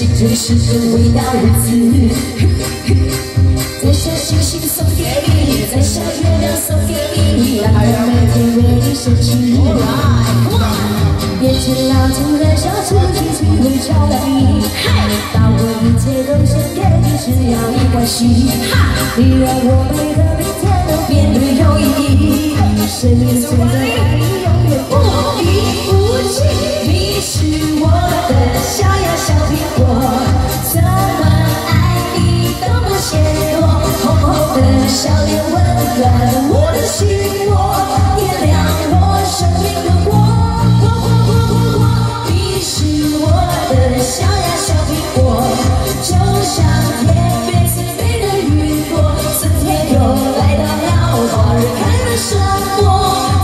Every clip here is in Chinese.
今天是个伟大日子。摘下星星送给你，摘下月亮送给你，让每天为你升起。别见老祖燃烧出去，只会照亮你。把我一切都献给你，只要你关心。你让我每都不嫌多。红红的笑脸温暖我的心窝，点亮我生命的光。你是我的小呀小苹果，就像天边最美的云朵。春天又来到了，花儿开了什么？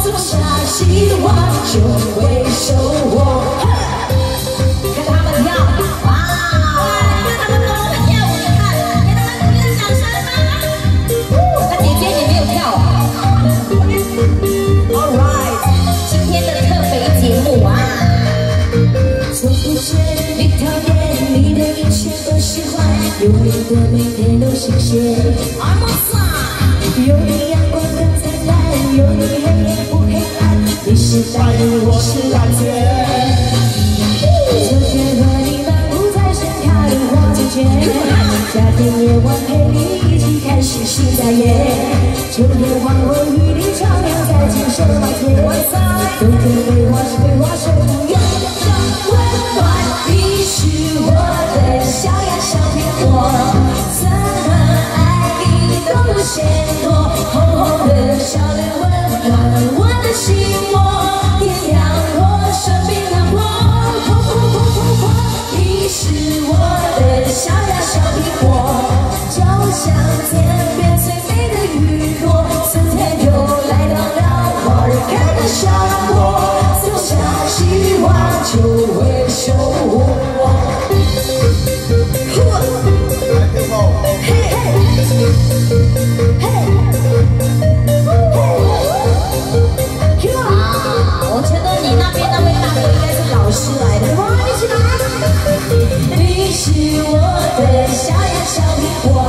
种下希望就会收有你的每天都新鲜。I'm on side，有你阳光更灿烂，有你黑夜不黑暗，你是白云，我是蓝天。秋天和你漫步在盛开的花间，夏天夜晚陪你一起看星星眨眼，秋天黄昏与你徜徉在金色麦田，冬天桂花水花守护小呀小苹果，就像天边最美的雨朵。春天又来到了，花儿开的沙漠，种下希望就会收获。嘿嘿啊，我觉小呀小苹果，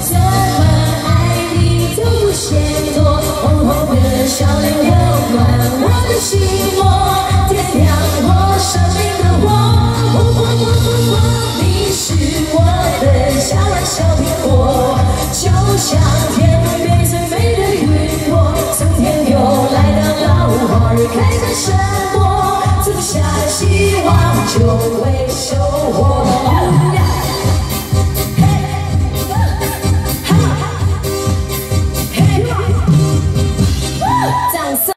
怎么爱你都不嫌多，红红的小脸温暖我的心窝，点亮我生命的火。你是我的小呀小苹果，就像天边最美的云朵，春天又来到了，花开在什么？种下希望就会收获。